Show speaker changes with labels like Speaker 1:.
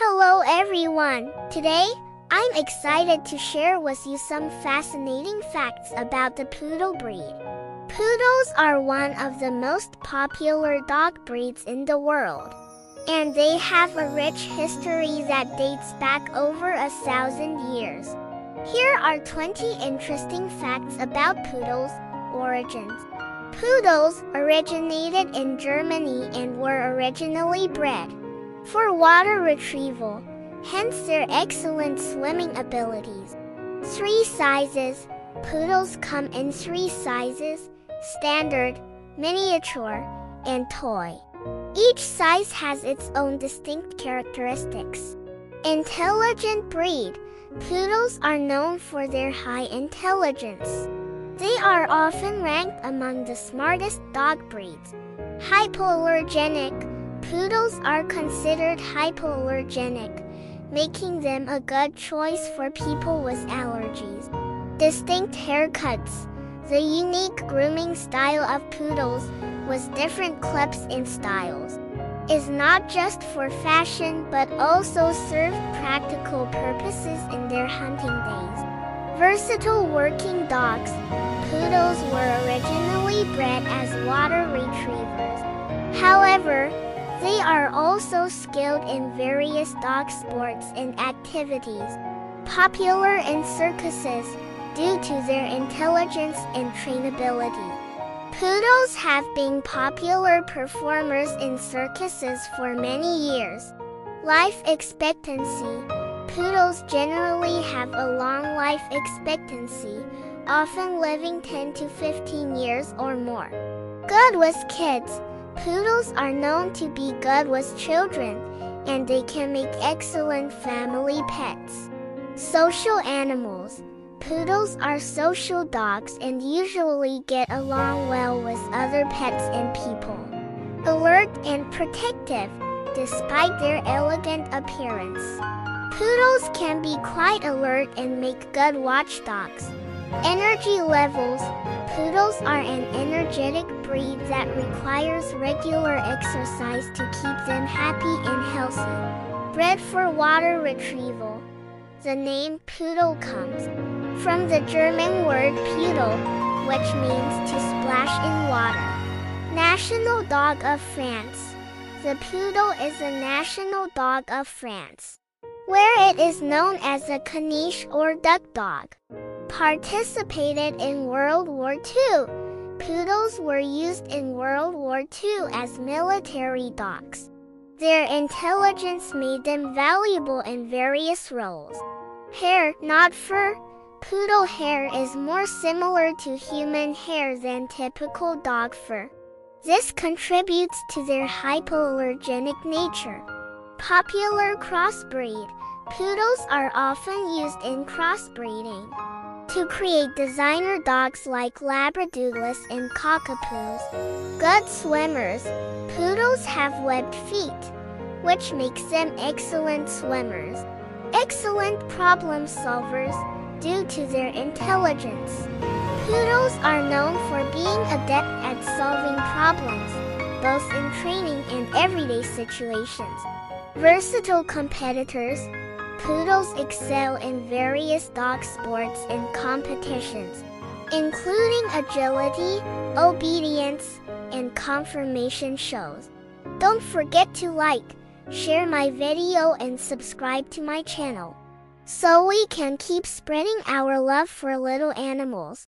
Speaker 1: Hello everyone! Today, I'm excited to share with you some fascinating facts about the poodle breed. Poodles are one of the most popular dog breeds in the world, and they have a rich history that dates back over a thousand years. Here are 20 interesting facts about poodles' origins. Poodles originated in Germany and were originally bred for water retrieval, hence their excellent swimming abilities. Three sizes. Poodles come in three sizes standard, miniature, and toy. Each size has its own distinct characteristics. Intelligent breed. Poodles are known for their high intelligence. They are often ranked among the smartest dog breeds. Hypoallergenic. Poodles are considered hypoallergenic, making them a good choice for people with allergies. Distinct haircuts. The unique grooming style of poodles, with different clips and styles, is not just for fashion but also serve practical purposes in their hunting days. Versatile working dogs, poodles were originally bred as water they are also skilled in various dog sports and activities, popular in circuses due to their intelligence and trainability. Poodles have been popular performers in circuses for many years. Life expectancy Poodles generally have a long life expectancy, often living 10 to 15 years or more. Good with kids Poodles are known to be good with children, and they can make excellent family pets. Social animals. Poodles are social dogs and usually get along well with other pets and people. Alert and protective, despite their elegant appearance. Poodles can be quite alert and make good watchdogs. Energy levels Poodles are an energetic breed that requires regular exercise to keep them happy and healthy. Bred for water retrieval. The name poodle comes from the German word pudel, which means to splash in water. National dog of France. The poodle is the national dog of France, where it is known as the caniche or duck dog participated in World War II. Poodles were used in World War II as military dogs. Their intelligence made them valuable in various roles. Hair, not fur. Poodle hair is more similar to human hair than typical dog fur. This contributes to their hypoallergenic nature. Popular crossbreed. Poodles are often used in crossbreeding to create designer dogs like Labradoodles and Cockapoos. Good swimmers, poodles have webbed feet, which makes them excellent swimmers. Excellent problem solvers due to their intelligence. Poodles are known for being adept at solving problems, both in training and everyday situations. Versatile competitors, Poodles excel in various dog sports and competitions, including agility, obedience, and confirmation shows. Don't forget to like, share my video and subscribe to my channel so we can keep spreading our love for little animals.